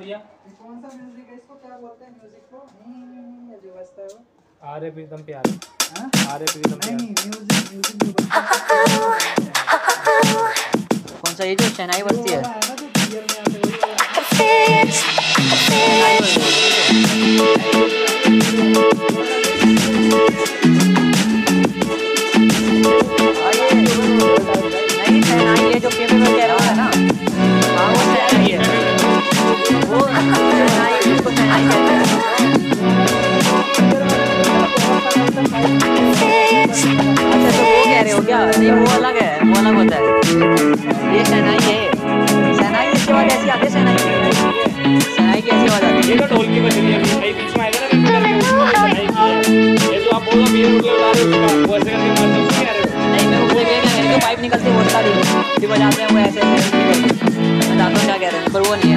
लिया कौन सा म्यूज़िक है? इसको क्या बोलते हैं म्यूज़िक को? नहीं ये जो बजता है वो। आरे प्रीतम प्यार। हाँ? आरे प्रीतम प्यार प्यारे। नहीं म्यूज़िक म्यूज़िक जो बजता। कौन सा ये जो शहनाई बजती है? वो वाला है क्या नहीं वो अलग है वो अलग होता है ये शहनाई है शहनाई इसके बाद ऐसी आती है शहनाई शहनाई की आवाज़ आती है तो ढोल की बज है अभी बीच में आएगा ना ये जो आप बोल रहे हो बीयर रहे हो वो करके मारते हो क्या रहे नहीं मैं वो बोल रहा हूँ पाइप निकलती है वो बता दी बजाते हैं वो ऐसे ऐसे मैं हूँ क्या कह रहे हैं पर वो नहीं है